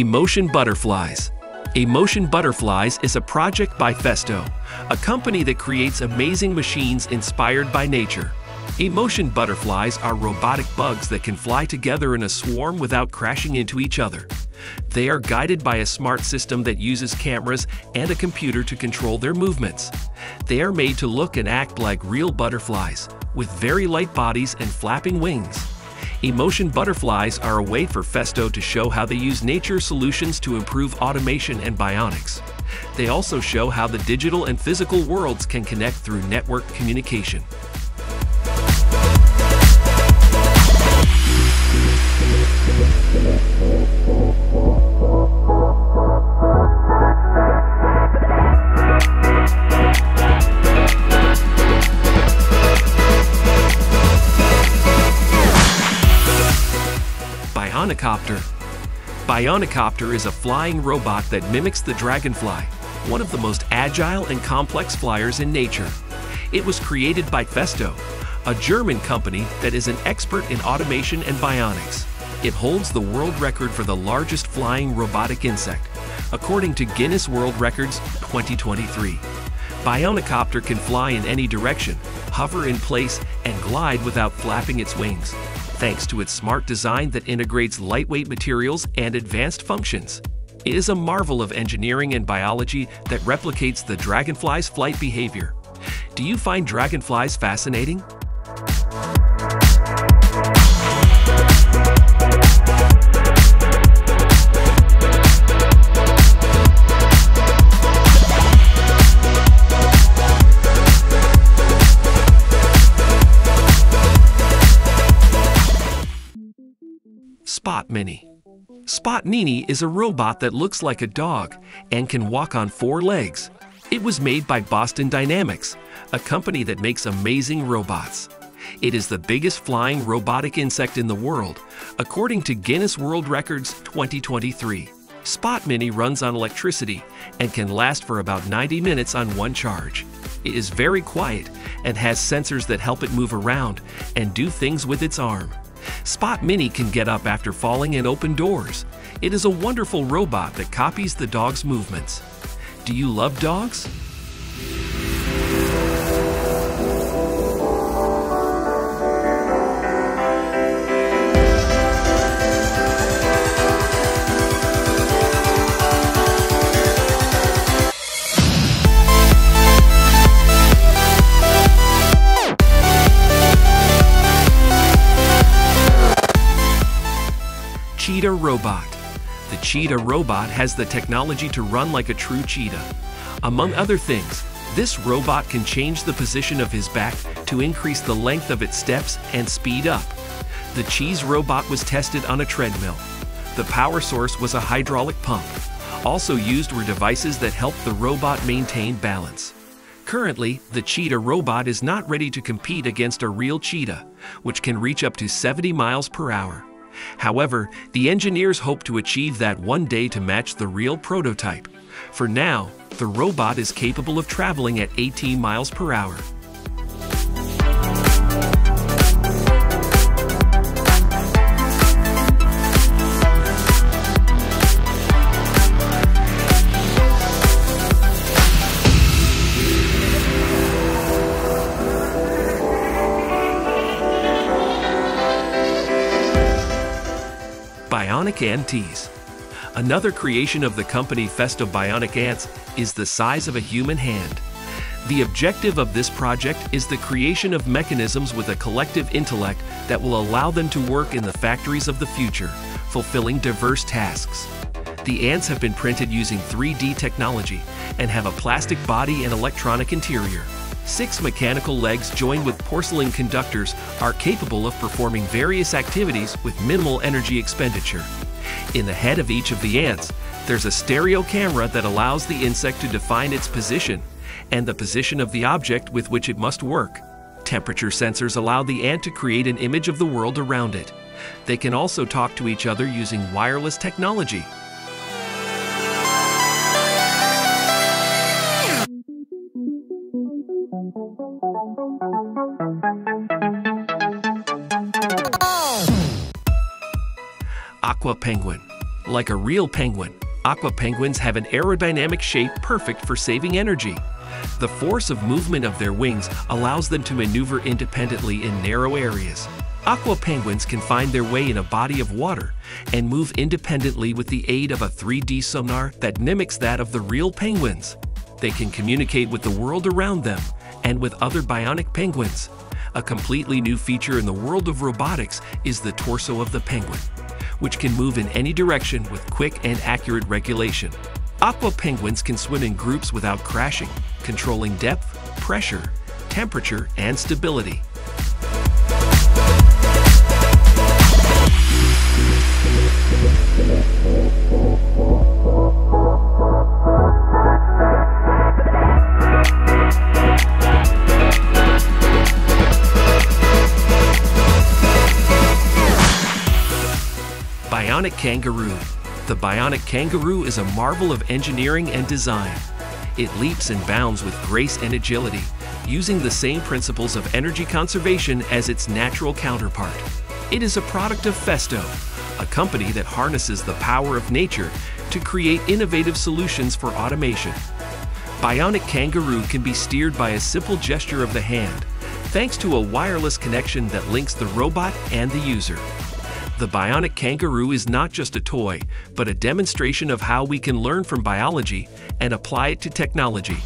Emotion Butterflies. Emotion Butterflies is a project by Festo, a company that creates amazing machines inspired by nature. Emotion butterflies are robotic bugs that can fly together in a swarm without crashing into each other. They are guided by a smart system that uses cameras and a computer to control their movements. They are made to look and act like real butterflies, with very light bodies and flapping wings. Emotion butterflies are a way for Festo to show how they use nature solutions to improve automation and bionics. They also show how the digital and physical worlds can connect through network communication. Bionicopter. Bionicopter is a flying robot that mimics the dragonfly, one of the most agile and complex flyers in nature. It was created by Festo, a German company that is an expert in automation and bionics. It holds the world record for the largest flying robotic insect, according to Guinness World Records 2023. Bionicopter can fly in any direction, hover in place, and glide without flapping its wings thanks to its smart design that integrates lightweight materials and advanced functions. It is a marvel of engineering and biology that replicates the dragonfly's flight behavior. Do you find dragonflies fascinating? Mini. Spot Mini is a robot that looks like a dog and can walk on four legs. It was made by Boston Dynamics, a company that makes amazing robots. It is the biggest flying robotic insect in the world, according to Guinness World Records 2023. Spot Mini runs on electricity and can last for about 90 minutes on one charge. It is very quiet and has sensors that help it move around and do things with its arm. Spot Mini can get up after falling and open doors. It is a wonderful robot that copies the dog's movements. Do you love dogs? Cheetah Robot. The Cheetah Robot has the technology to run like a true cheetah. Among other things, this robot can change the position of his back to increase the length of its steps and speed up. The Cheetah Robot was tested on a treadmill. The power source was a hydraulic pump. Also used were devices that help the robot maintain balance. Currently, the Cheetah robot is not ready to compete against a real cheetah, which can reach up to 70 miles per hour. However, the engineers hope to achieve that one day to match the real prototype. For now, the robot is capable of traveling at 18 miles per hour. Bionic. Another creation of the company Festo Bionic Ants is the size of a human hand. The objective of this project is the creation of mechanisms with a collective intellect that will allow them to work in the factories of the future, fulfilling diverse tasks. The ants have been printed using 3D technology and have a plastic body and electronic interior. Six mechanical legs joined with porcelain conductors are capable of performing various activities with minimal energy expenditure. In the head of each of the ants, there's a stereo camera that allows the insect to define its position and the position of the object with which it must work. Temperature sensors allow the ant to create an image of the world around it. They can also talk to each other using wireless technology. Aqua Penguin. Like a real penguin, aqua penguins have an aerodynamic shape perfect for saving energy. The force of movement of their wings allows them to maneuver independently in narrow areas. Aqua penguins can find their way in a body of water and move independently with the aid of a 3D sonar that mimics that of the real penguins. They can communicate with the world around them and with other bionic penguins. A completely new feature in the world of robotics is the torso of the penguin, which can move in any direction with quick and accurate regulation. Aqua penguins can swim in groups without crashing, controlling depth, pressure, temperature, and stability. Bionic Kangaroo The Bionic Kangaroo is a marvel of engineering and design. It leaps and bounds with grace and agility, using the same principles of energy conservation as its natural counterpart. It is a product of Festo, a company that harnesses the power of nature to create innovative solutions for automation. Bionic Kangaroo can be steered by a simple gesture of the hand, thanks to a wireless connection that links the robot and the user. The bionic kangaroo is not just a toy, but a demonstration of how we can learn from biology and apply it to technology.